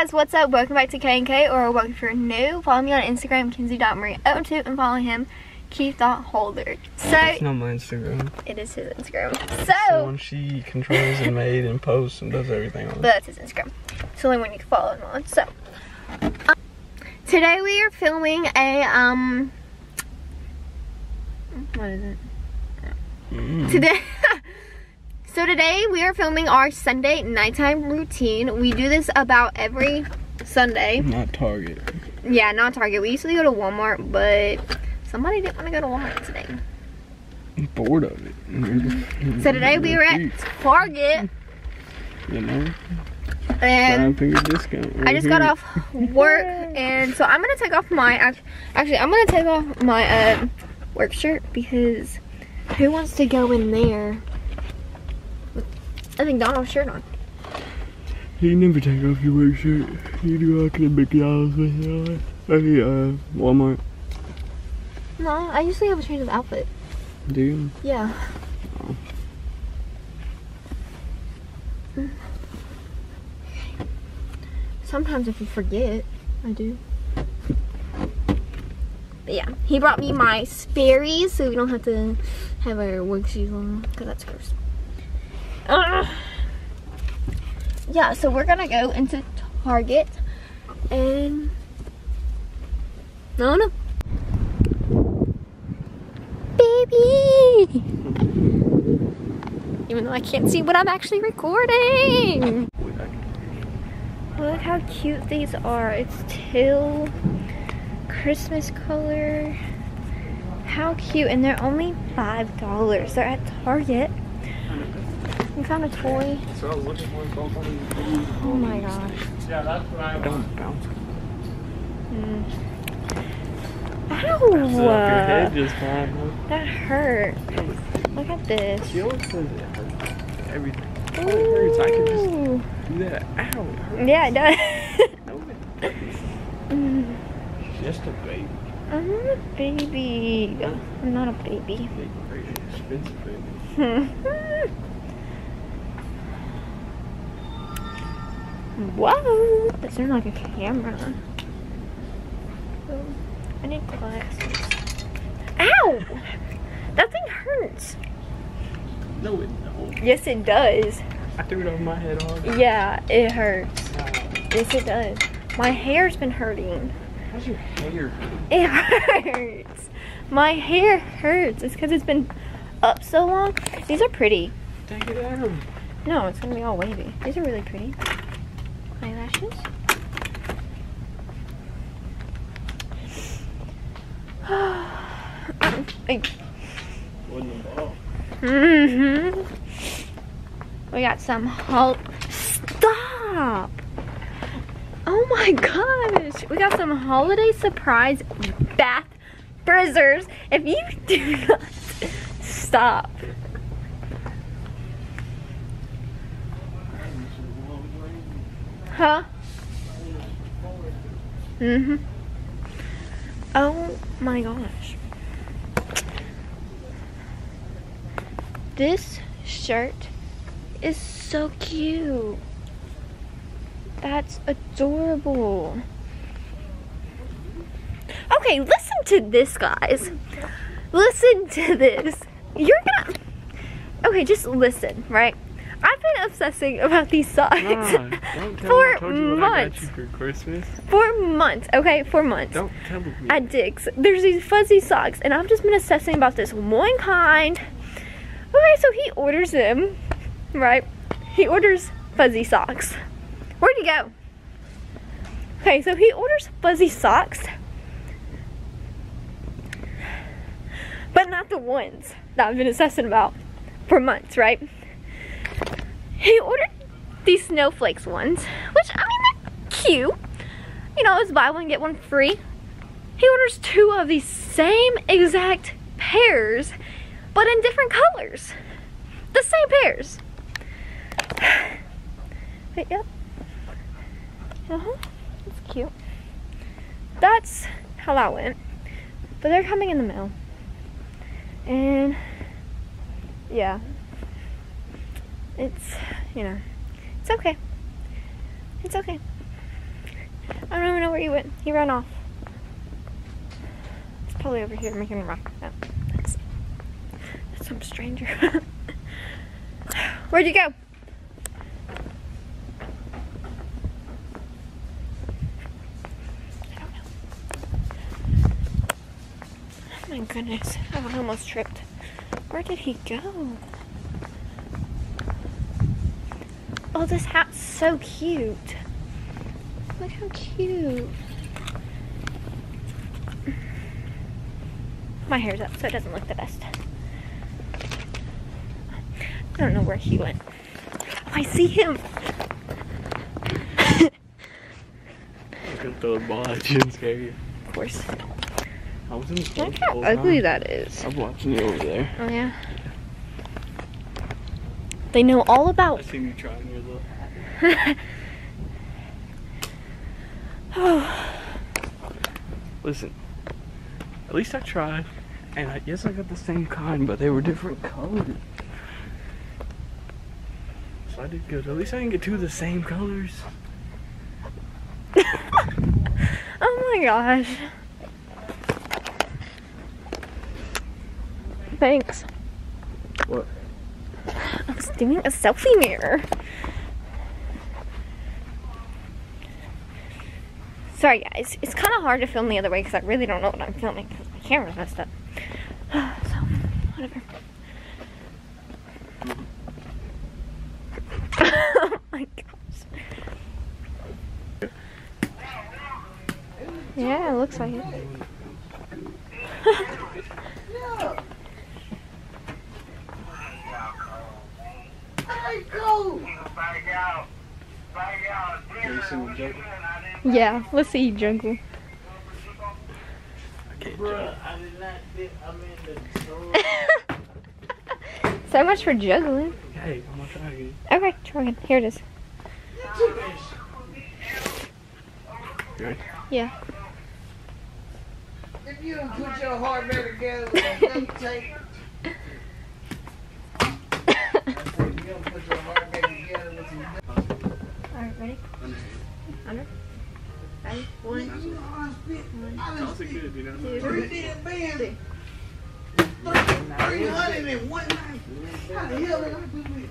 Guys, what's up? Welcome back to K&K, or welcome if you're new. Follow me on Instagram, kenzie.marie02, and follow him, keith.holder. So, It's not my Instagram. it is his Instagram. So, The one she controls and made and posts and does everything on. but that's his Instagram. It's the only one you can follow him on. So, um, today we are filming a, um, what is it? Mm. Today, so today we are filming our Sunday nighttime routine. We do this about every Sunday. Not Target. Yeah, not Target. We usually go to Walmart, but somebody didn't want to go to Walmart today. I'm bored of it. So today we were at Target, You know, and discount. I right just got off work, and so I'm gonna take off my actually I'm gonna take off my uh, work shirt because who wants to go in there a McDonald's shirt on? You never take off your work shirt. You do walk in McDonald's with it. I uh, Walmart. No, I usually have a change of outfit. Do you? Yeah. Oh. Sometimes if you forget, I do. But yeah, he brought me my Sperry's so we don't have to have our work shoes on because that's gross. Uh, yeah, so we're gonna go into Target and no, no, baby. Even though I can't see what I'm actually recording. Look how cute these are. It's teal, Christmas color. How cute. And they're only $5. They're at Target. Found a toy. So I was looking Oh my gosh. Yeah, that's what I Don't bounce. Mm. Up your head Ow! huh? That hurt. Look at this. She always says it hurts. Everything. Oh, it hurts. I can just do that. Ow, it hurts. Yeah, it does. No. Mm. Just a baby. I'm not a baby. I'm not a baby. Expensive baby. Whoa! That sounded like a camera. Oh, I need glasses. Ow! That thing hurts. No, it don't. Yes, it does. I threw it over my head. Yeah, it hurts. Yes, it does. My hair's been hurting. How's your hair? It hurts. My hair hurts. It's because it's been up so long. These are pretty. Take it out. No, it's gonna be all wavy. These are really pretty. Eyelashes. Wasn't the ball. hmm We got some hol- Stop! Oh my gosh! We got some holiday surprise bath fizzers. If you do not stop. Huh? Mm-hmm. Oh my gosh. This shirt is so cute. That's adorable. Okay, listen to this, guys. Listen to this. You're gonna. Okay, just listen, right? I've been obsessing about these socks for me I told you what I got months. for Christmas. For months, okay? For months. Don't tell me. at Dick's. There's these fuzzy socks, and I've just been assessing about this one kind. Okay, so he orders them, right? He orders fuzzy socks. Where'd he go? Okay, so he orders fuzzy socks, but not the ones that I've been assessing about for months, right? He ordered these snowflakes ones, which I mean they're cute. You know, it's buy one get one free. He orders two of these same exact pairs, but in different colors. The same pairs. But yep. Uh huh. That's cute. That's how that went. But they're coming in the mail. And yeah. It's, you know, it's okay. It's okay. I don't even know where he went. He ran off. It's probably over here making a rock. No, that's, that's some stranger. Where'd you go? Oh my goodness. I almost tripped. Where did he go? Oh, this hat's so cute. Look how cute. My hair's up, so it doesn't look the best. I don't know where he went. Oh, I see him. I'm gonna throw a ball at you and scare you. Of course. I was in the Look how ugly time. that is. I'm watching you over there. Oh yeah. They know all I about. seen you trying your little. oh, Listen, at least I tried. And I guess I got the same kind, but they were different colors. So I did good. At least I didn't get two of the same colors. oh my gosh. Thanks. Doing a selfie mirror. Sorry guys, it's kind of hard to film the other way because I really don't know what I'm filming because my camera's messed up. so, whatever. oh my gosh. Yeah, it looks like it. you seen the joke? Yeah, let's see jungle. I can't jump. so much for juggling. Hey, I'm gonna try again. Okay, try again. Here it is. You ready? Yeah. If you don't put your heart rate together with a duct tape, if you don't put your heart rate together with some duct Alright, ready? Under. Ready? One, tape, you know, I spent, I That done was a spent good, you know? two, three dead bands, three. three hundred and one night. How the hell did I do this?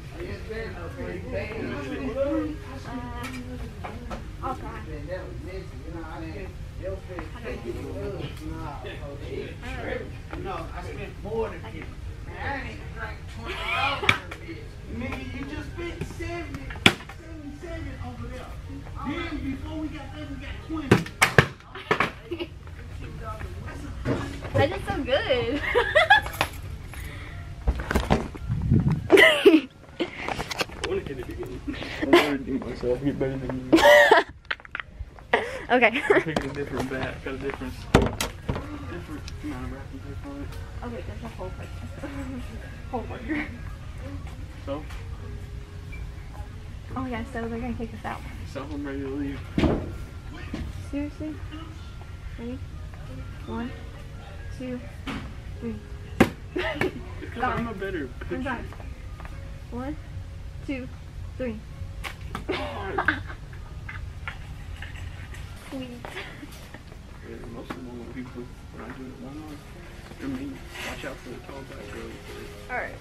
I'll try. That was messy, you know, I didn't, your fish, no, no, I spent more than fifty. Myself better than you. okay. I'm picking a different bat, got a different, different amount of wrapping paper on it. Okay, there's a whole bunch. whole bunch. So, Oh yeah, so they're gonna kick us out. so I'm ready to leave. Seriously? Ready? One, two, three. It's because. I'm a better done. One, two, three. Sweet. Yeah, most of the people, when I do it one on, they're mean. Watch out for the tall black girls. Alright.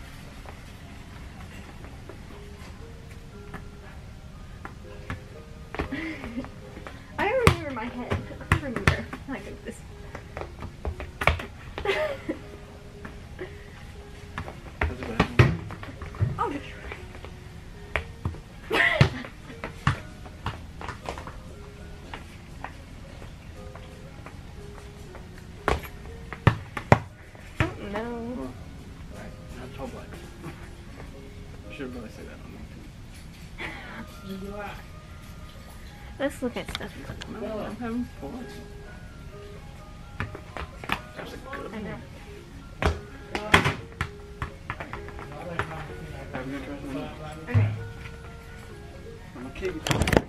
Let's look at stuff. I'm having fun. That's a good one. Have a good rest of the night. Okay. I'm gonna it.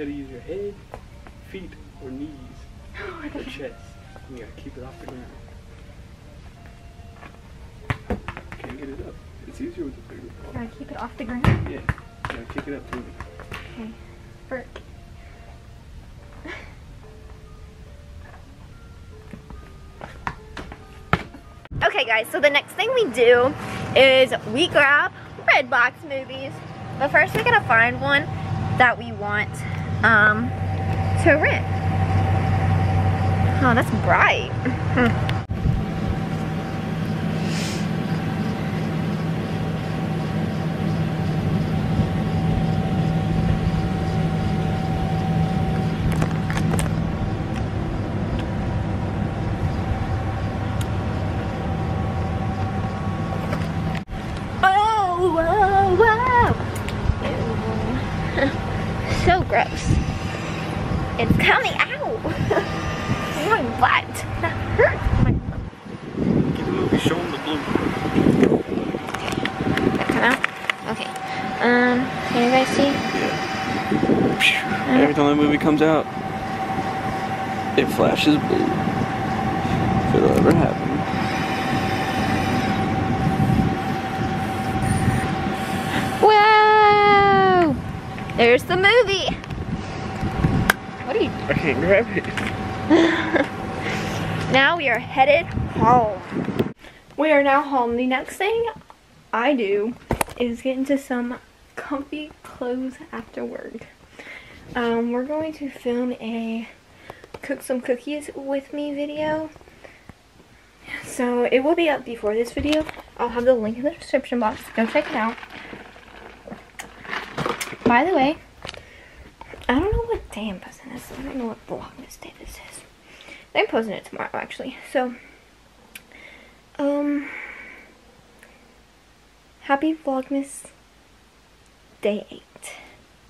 Gotta use your head, feet, or knees, oh, or chest. And you gotta keep it off the ground. Can't get it up. It's easier with a bigger ball. Gotta keep it off the ground. Yeah. You gotta kick it up to me. Okay. For Okay guys, so the next thing we do is we grab Redbox movies. But first we're gonna find one that we want um, to rent. Oh, that's bright. Oh, whoa, whoa. Ew. so gross. It's coming out. my butt. That hurts. My movie, show 'em the blue. come out. Okay. Um, can you guys see? Yeah. Every time that movie comes out, it flashes blue. If it'll ever happen. Whoa! There's the movie. What I can't grab it. Now we are headed home. We are now home. The next thing I do is get into some comfy clothes after work. Um, we're going to film a cook some cookies with me video. So it will be up before this video. I'll have the link in the description box. Go check it out. By the way, don't know what day I'm posting this. I don't know what Vlogmas day this is. I'm posting it tomorrow actually. So um happy Vlogmas day eight.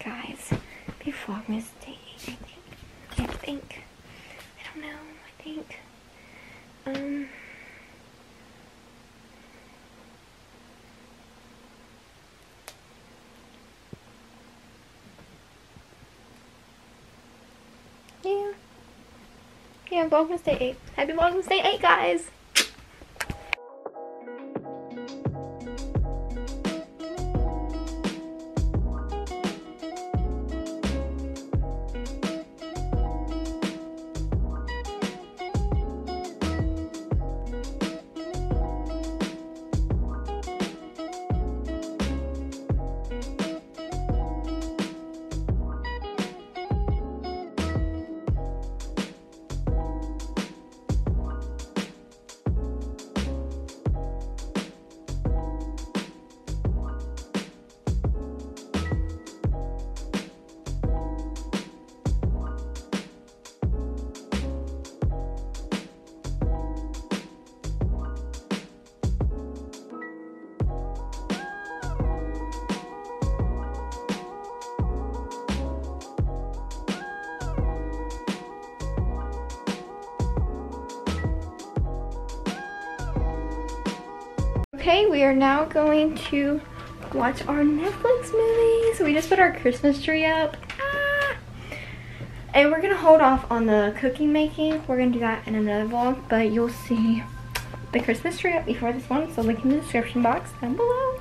Guys. Happy Vlogmas day eight, I think. I think. I don't know, I think. Um Yeah. Yeah, Vlogmas Day 8. Happy Vlogmas Day 8, guys! Okay, we are now going to watch our Netflix movie. So we just put our Christmas tree up. Ah! And we're gonna hold off on the cooking making. We're gonna do that in another vlog, but you'll see the Christmas tree up before this one. So link in the description box down below.